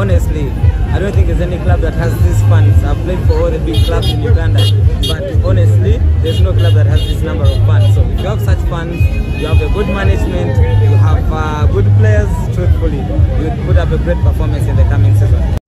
honestly, I don't think there's any club that has these fans. I've played for all the big clubs in Uganda, but honestly, there's no club that has this number of fans. So if you have such fans, you have a good management, you have uh, good players, truthfully, you put up a great performance in the coming season.